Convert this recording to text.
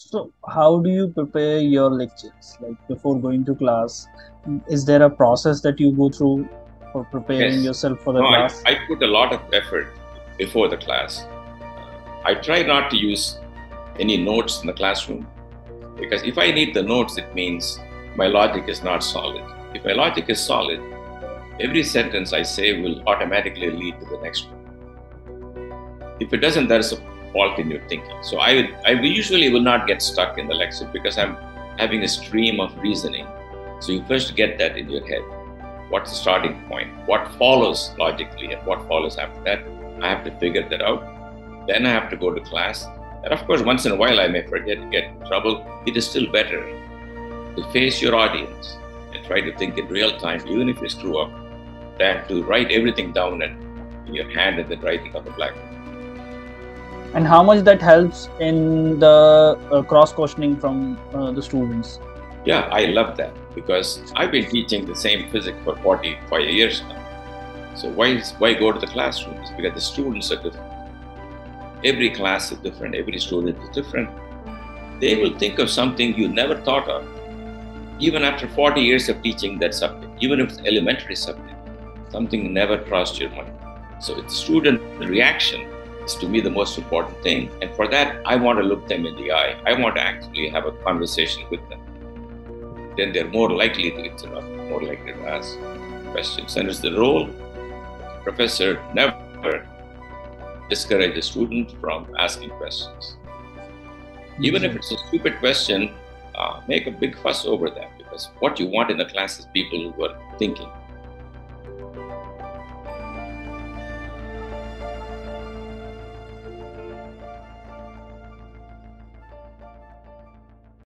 So, how do you prepare your lectures? Like before going to class, is there a process that you go through for preparing yes. yourself for the no, class? I, I, put a lot of effort before the class. I try not to use any notes in the classroom because if I need the notes, it means my logic is not solid. If my logic is solid, every sentence I say will automatically lead to the next one. If it doesn't, there is a fault in your thinking. So I, would, I usually will not get stuck in the lecture because I'm having a stream of reasoning. So you first get that in your head. What's the starting point? What follows logically and what follows after that? I have to figure that out. Then I have to go to class. And of course, once in a while I may forget, get in trouble. It is still better to face your audience and try to think in real time, even if you screw up, than to write everything down in your hand and then writing on the blackboard. And how much that helps in the uh, cross questioning from uh, the students? Yeah, I love that because I've been teaching the same physics for 45 years now. So why, why go to the classrooms? Because the students are different. Every class is different, every student is different. They will think of something you never thought of, even after 40 years of teaching that subject, even if it's elementary subject, something never crossed your mind. So it's student reaction is to me the most important thing. And for that, I want to look them in the eye. I want to actually have a conversation with them. Then they're more likely to interrupt, more likely to ask questions. And it's the role the professor never discourage a student from asking questions. Even if it's a stupid question, uh, make a big fuss over that because what you want in the class is people who are thinking.